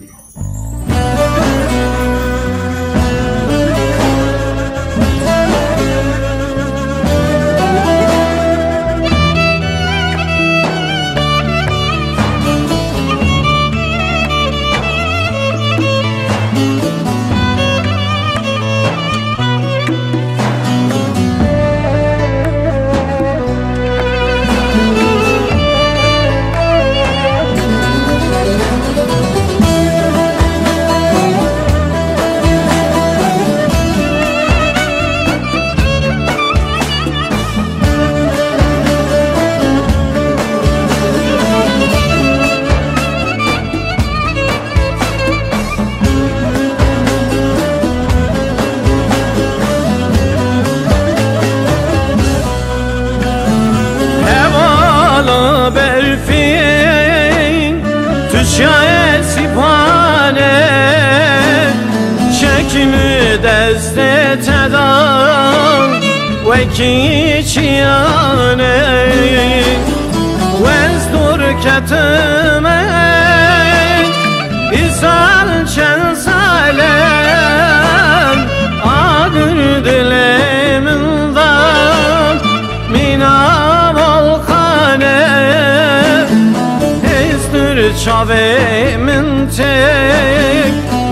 Yeah. Çekimi deste tedan Ve ki çiyane Vezdur ketime İsal çen salem Adır dilemindan Mina volkane çave min tek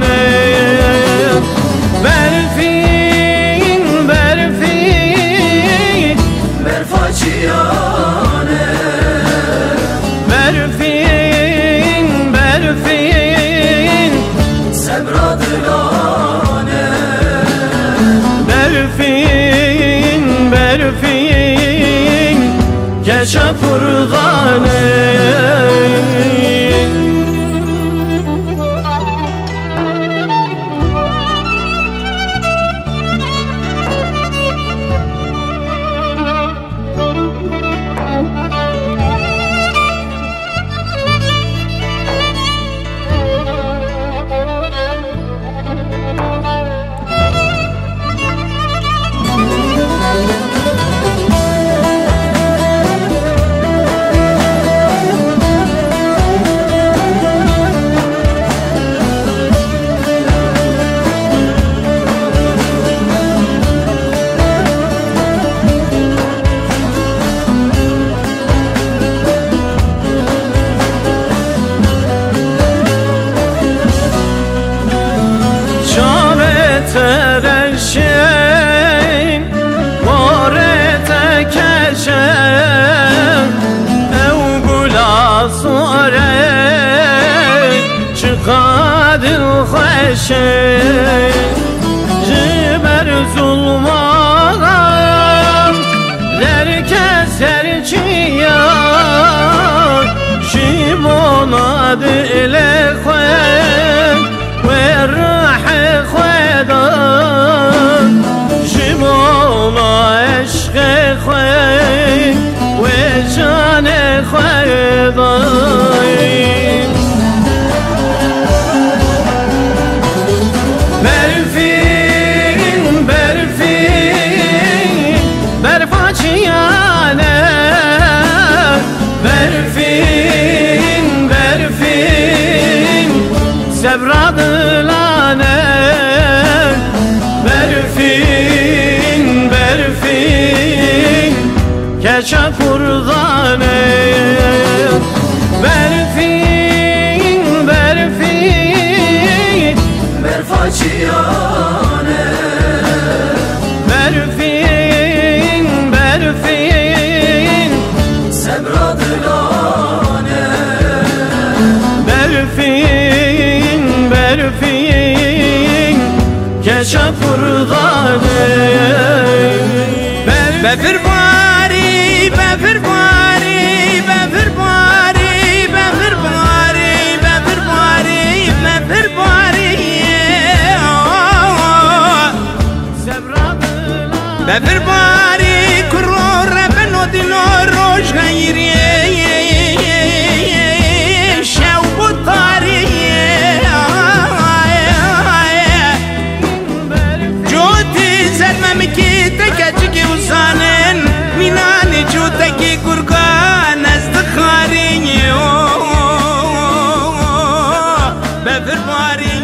kurdane Berfin, berfin Berfaçiyane Berfin, berfin Sebradılane Berfin, berfin kurdane xeşin Ciber zulman Derkes herçiyan Şimona dile Sebradılane Berfin, berfin. Keçe kurdane Befir bari, befir bari, befir bari, befir bari, befir bari, befir bari. Befir جوتی زلمم کی تکچکی وزانن مینانی جوتکی گرگان از دخاری بفر باری